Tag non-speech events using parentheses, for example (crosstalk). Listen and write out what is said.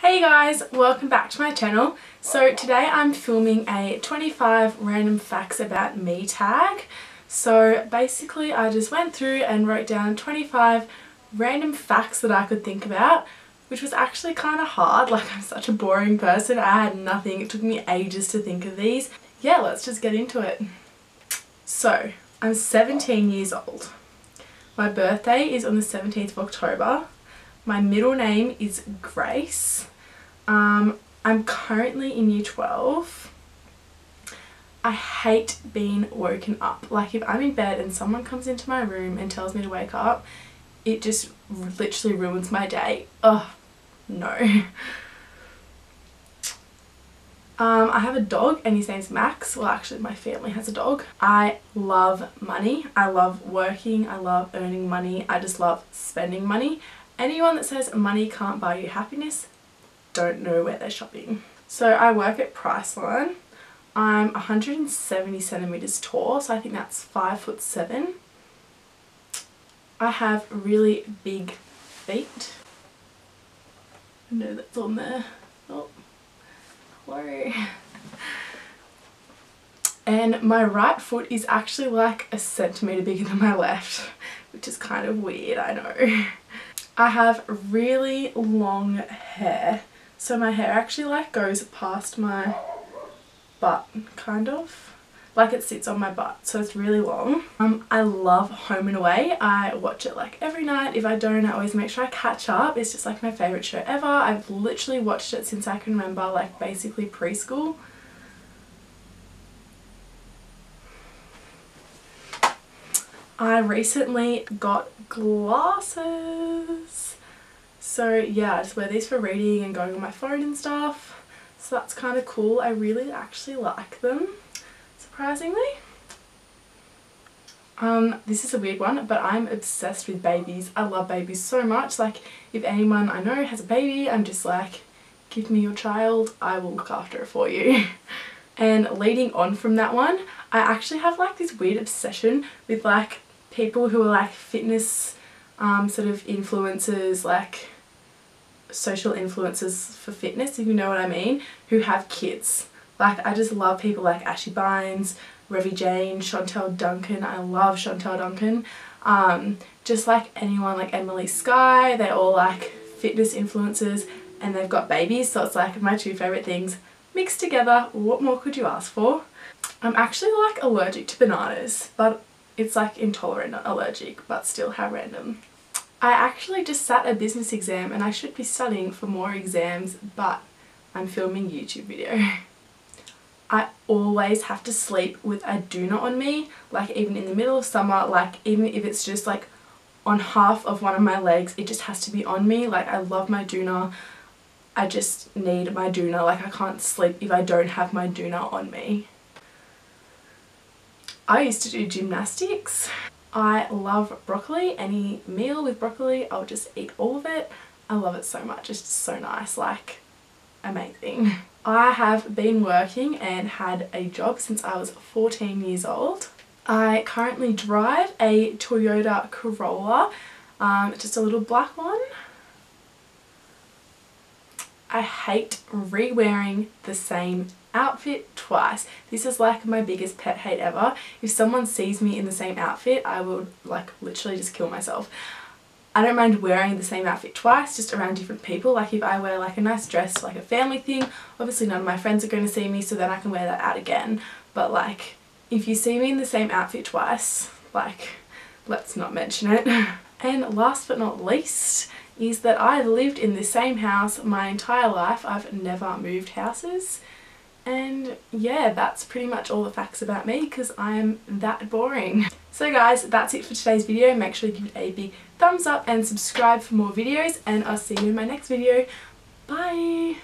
Hey guys, welcome back to my channel. So today I'm filming a 25 random facts about me tag. So basically I just went through and wrote down 25 random facts that I could think about which was actually kind of hard (laughs) like I'm such a boring person I had nothing it took me ages to think of these yeah let's just get into it so I'm 17 years old my birthday is on the 17th of October my middle name is Grace. Um, I'm currently in year 12. I hate being woken up. Like if I'm in bed and someone comes into my room and tells me to wake up, it just literally ruins my day. Oh, no. (laughs) Um, I have a dog and his name's Max. Well actually my family has a dog. I love money. I love working. I love earning money. I just love spending money Anyone that says money can't buy you happiness don't know where they're shopping. So I work at Priceline. I'm 170 centimeters tall, so I think that's 5 foot 7. I have really big feet. I know that's on there. Oh, hello. And my right foot is actually like a centimeter bigger than my left, which is kind of weird, I know. I have really long hair. So my hair actually like goes past my butt kind of. Like it sits on my butt so it's really long. Um, I love Home and Away. I watch it like every night. If I don't I always make sure I catch up. It's just like my favourite show ever. I've literally watched it since I can remember like basically preschool. I recently got glasses. So yeah, I just wear these for reading and going on my phone and stuff. So that's kind of cool. I really actually like them, surprisingly. Um, this is a weird one, but I'm obsessed with babies. I love babies so much. Like, if anyone I know has a baby, I'm just like, give me your child, I will look after it for you. (laughs) and leading on from that one, I actually have like this weird obsession with like people who are like fitness um, sort of influencers, like social influencers for fitness, if you know what I mean, who have kids. Like I just love people like Ashley Bines, Revie Jane, Chontel Duncan. I love Chontel Duncan. Um, just like anyone like Emily Skye, they're all like fitness influencers and they've got babies. So it's like my two favourite things mixed together. What more could you ask for? I'm actually like allergic to bananas, but it's like intolerant, not allergic, but still how random. I actually just sat a business exam and I should be studying for more exams, but I'm filming YouTube video. (laughs) I always have to sleep with a doona on me, like even in the middle of summer, like even if it's just like on half of one of my legs, it just has to be on me. Like I love my doona. I just need my doona. Like I can't sleep if I don't have my doona on me. I used to do gymnastics. I love broccoli. Any meal with broccoli, I'll just eat all of it. I love it so much. It's just so nice. Like, amazing. (laughs) I have been working and had a job since I was 14 years old. I currently drive a Toyota Corolla, um, just a little black one. I hate re-wearing the same outfit twice. This is like my biggest pet hate ever. If someone sees me in the same outfit, I would like literally just kill myself. I don't mind wearing the same outfit twice, just around different people. Like if I wear like a nice dress, like a family thing, obviously none of my friends are going to see me, so then I can wear that out again. But like, if you see me in the same outfit twice, like, let's not mention it. (laughs) and last but not least, is that I've lived in the same house my entire life. I've never moved houses. And yeah, that's pretty much all the facts about me because I'm that boring. So guys, that's it for today's video. Make sure you give it a big thumbs up and subscribe for more videos and I'll see you in my next video. Bye!